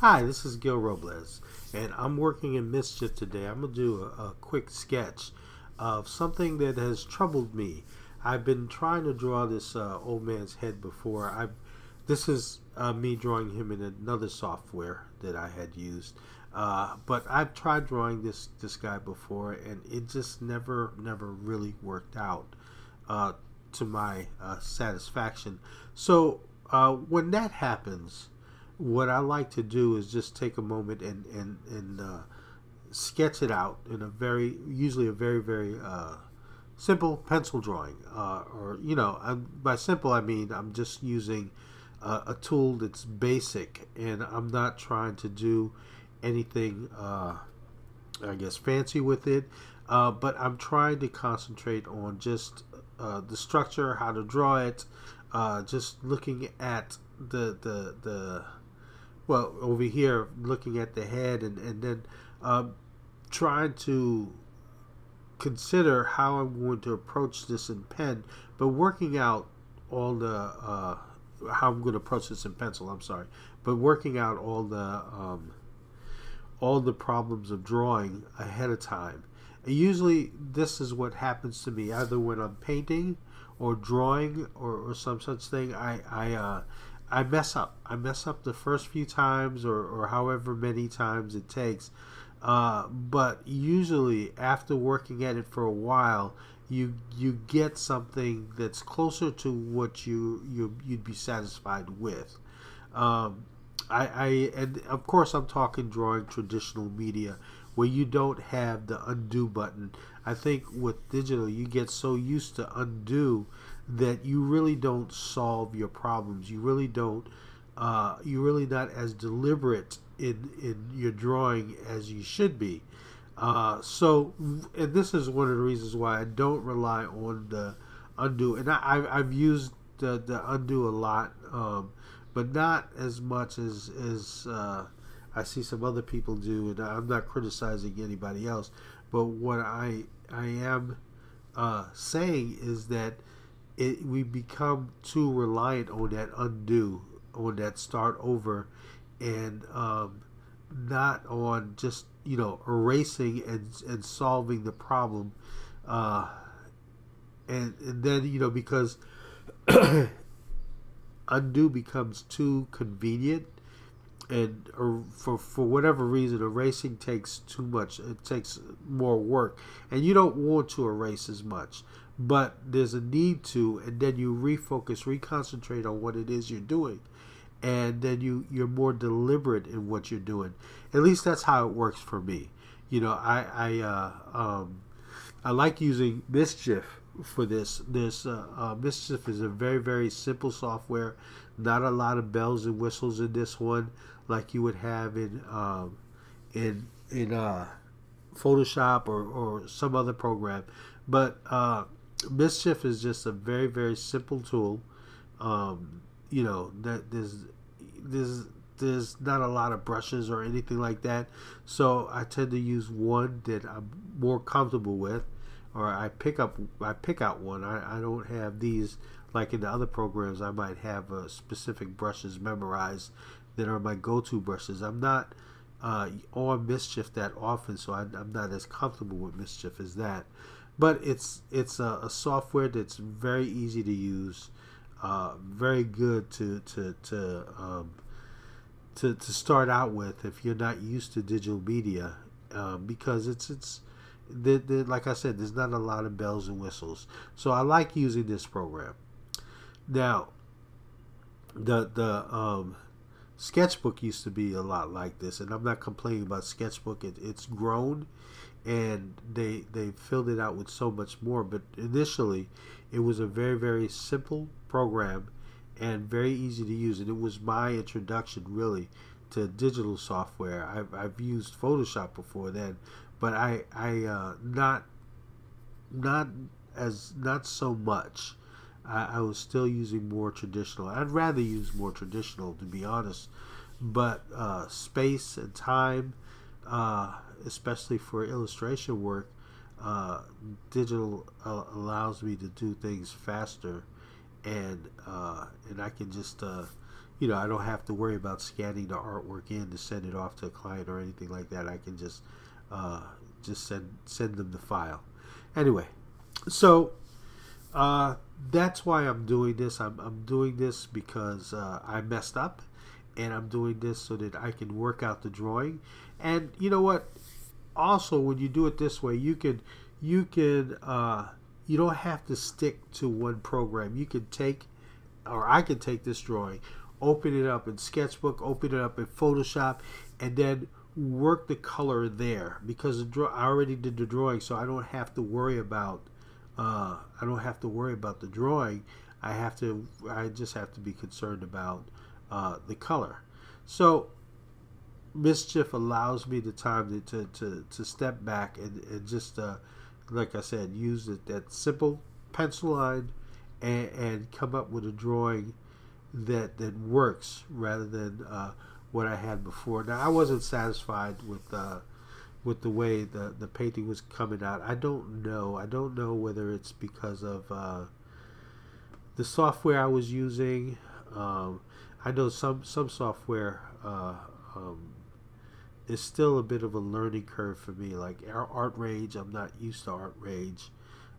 Hi, this is Gil Robles, and I'm working in Mischief today. I'm going to do a, a, quick sketch of something that has troubled me. I've been trying to draw this uh, old man's head before. I, This is uh, me drawing him in another software that I had used. Uh, but I've tried drawing this, this guy before, and it just never, never really worked out uh, to my uh, satisfaction. So uh, when that happens, what I like to do is just take a moment and and and uh, sketch it out in a very usually a very very uh, simple pencil drawing uh, or you know I'm, by simple I mean I'm just using a tool that's basic and I'm not trying to do anything uh, I guess fancy with it uh, but I'm trying to concentrate on just uh, the structure how to draw it just looking at the the the well over here looking at the head and and then um, trying to consider how I'm going to approach this in pen, but working out all the uh, how I'm going to approach this in pencil. I'm sorry, but working out all the um, all the problems of drawing ahead of time. Usually, this is what happens to me either when I'm painting or drawing or, or some such thing. I I uh, I mess up. I mess up the first few times or, or however many times it takes. Uh, but usually after working at it for a while, you you get something that's closer to what you, you you'd be satisfied with. Um, I, I and of course I'm talking drawing traditional media where you don't have the undo button. I think with digital you get so used to undo that you really don't solve your problems. You really don't. Uh, you're really not as deliberate in in your drawing as you should be. Uh, so, and this is one of the reasons why I don't rely on the undo. And I, I've used the, the undo a lot, um, but not as much as as uh, I see some other people do. And I'm not criticizing anybody else, but what I I am uh, saying is that it, we become too reliant on that undo, on that start over, and um, not on just you know erasing and and solving the problem, uh, and and then you know because undo becomes too convenient and for for whatever reason erasing takes too much it takes more work and you don't want to erase as much but there's a need to and then you refocus reconcentrate on what it is you're doing. And then you you're more deliberate in what you're doing. At least that's how it works for me. You know i i uh, um, i like using mischief for this. This uh, uh, mischief is a very very simple software. Not a lot of bells and whistles in this one like you would have in um, in in uh, Photoshop or, or some other program. But uh, Mischief is just a very very simple tool. Um, you know that there's there's there's not a lot of brushes or anything like that. So I tend to use one that I'm more comfortable with, or I pick up I pick out one. I, I don't have these like in the other programs. I might have uh, specific brushes memorized that are my go-to brushes. I'm not uh, on Mischief that often, so I, am not as comfortable with Mischief as that. But it's it's a, a software that's very easy to use, uh, very good to to to, um, to to start out with if you're not used to digital media, uh, because it's it's the, the, like I said, there's not a lot of bells and whistles. So I like using this program. Now, the the um, Sketchbook used to be a lot like this, and I'm not complaining about Sketchbook. It, it's grown, and they they filled it out with so much more. But initially, it was a very very simple program, and very easy to use. And it was my introduction really to digital software. I've, I've used Photoshop before then, but I I uh, not not as not so much. I, I, was still using more traditional. I'd rather use more traditional, to be honest. But uh, space and time, uh, especially for illustration work, uh, digital uh, allows me to do things faster, and uh, and I can just uh, you know, I don't have to worry about scanning the artwork in to send it off to a client or anything like that. I can just uh, just send send them the file. Anyway, so uh, that's why I'm doing this. I'm, I'm doing this because uh, I messed up, and I'm doing this so that I can work out the drawing. And you know what? Also, when you do it this way, you can you can uh, you don't have to stick to one program. You can take, or I can take this drawing, open it up in Sketchbook, open it up in Photoshop, and then work the color there because I already did the drawing, so I don't have to worry about uh, I don't have to worry about the drawing. I have to I just have to be concerned about uh, the color. So mischief allows me the time to, to, to, to step back and, and just uh, like I said use it, that simple pencil line and, and come up with a drawing that that works rather than uh, what I had before. Now I wasn't satisfied with uh, with the way the the painting was coming out. I don't know. I don't know whether it's because of uh, the software I was using. Um, I know some some software uh, um, is still a bit of a learning curve for me. Like Art Rage, I'm not used to Art Rage.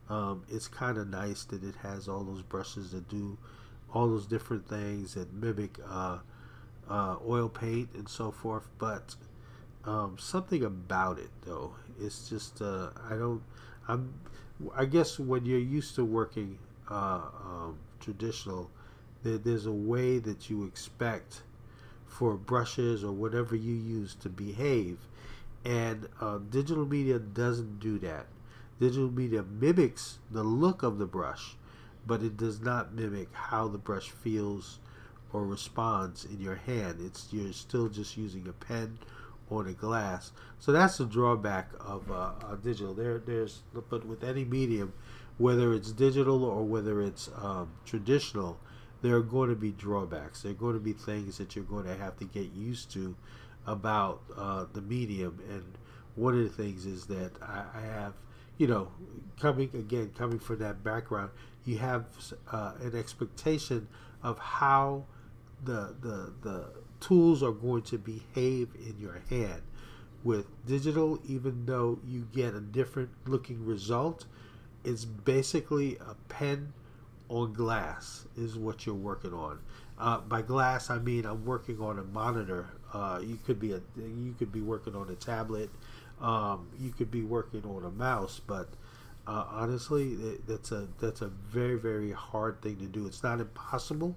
Um, it's kind of nice that it has all those brushes that do all those different things that mimic uh, uh, oil paint and so forth. But um, something about it though, it's just uh, I don't. I'm. I guess when you're used to working uh, um, traditional, there, there's a way that you expect for brushes or whatever you use to behave, and uh, digital media doesn't do that. Digital media mimics the look of the brush but it does not mimic how the brush feels or responds in your hand. It's you're still just using a pen on the glass. So that's the drawback of uh, digital. There, there's but with any medium, whether it's digital or whether it's um, traditional, there are going to be drawbacks. There are going to be things that you're going to have to get used to about uh, the medium. And one of the things is that I, I have, you know, coming again, coming from that background, you have uh, an expectation of how the, the, the tools are going to behave in your hand. With digital, even though you get a different looking result, it's basically a pen on glass is what you're working on. Uh, by glass, I mean I'm working on a monitor. Uh, you could be a you could be working on a tablet. Um, you could be working on a mouse, but uh, honestly, that's a that's a very very hard thing to do. It's not impossible,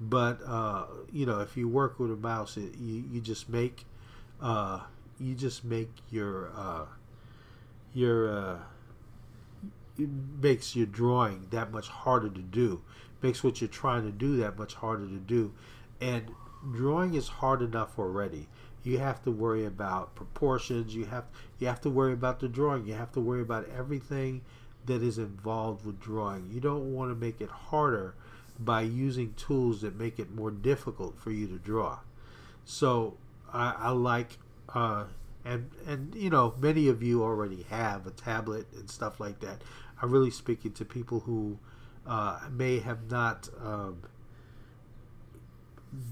but uh, you know if you work with a mouse, it, you you just make uh, you just make your uh, your uh, it makes your drawing that much harder to do. Makes what you're trying to do that much harder to do, and drawing is hard enough already you have to worry about proportions you have you have to worry about the drawing you have to worry about everything that is involved with drawing you don't want to make it harder by using tools that make it more difficult for you to draw so i, I like uh, and and you know many of you already have a tablet and stuff like that i'm really speaking to people who uh, may have not um,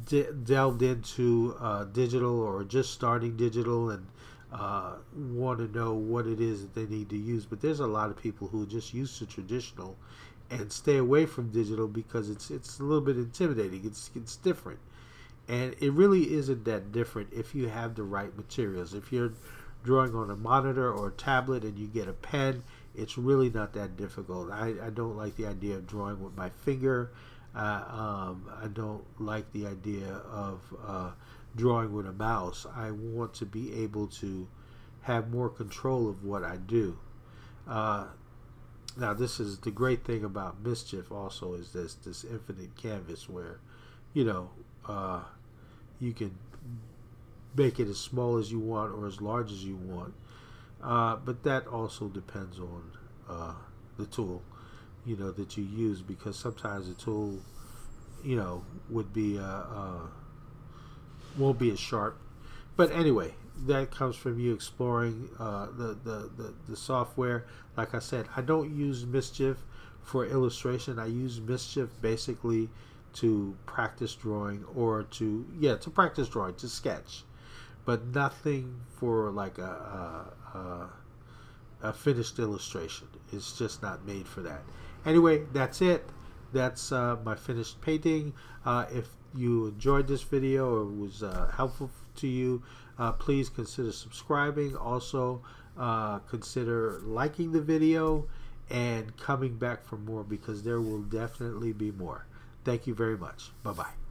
de- delved into uh, digital or just starting digital and uh, want to know what it is that they need to use. But there's a lot of people who are just used to traditional and stay away from digital because it's it's a little bit intimidating. It's it's different, and it really isn't that different if you have the right materials. If you're drawing on a monitor or a tablet and you get a pen, it's really not that difficult. I, I don't like the idea of drawing with my finger uh, um, I don't like the idea of uh, drawing with a mouse. I want to be able to have more control of what I do. Uh, now, this is the great thing about mischief. Also, is this this infinite canvas where, you know, uh, you can make it as small as you want or as large as you want. Uh, but that also depends on uh, the tool you know that you use because sometimes the tool you know would be uh, uh, won't be as sharp but anyway that comes from you exploring uh, the, the, the, the software. Like I said I don't use mischief for illustration. I use mischief basically to practice drawing or to yeah to practice drawing to sketch. But nothing for like a, a, a, a finished illustration. It's just not made for that. Anyway that's it. That's uh, my finished painting. Uh, if you enjoyed this video or was uh, helpful to you uh, please consider subscribing also uh, consider liking the video and coming back for more because there will definitely be more. Thank you very much. Bye bye.